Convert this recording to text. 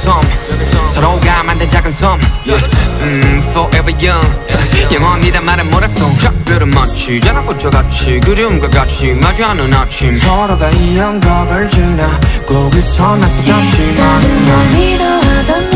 섬 서로가 만든 작은 섬 예. 음, forever young. 영원이란 말은 뭐랬어 작별은 마치 자나꽃과 같이 그리움과 같이 맞이하는 아침. 서로가 이 영겁을 지나? 거기서 났어 잠시 만난